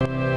you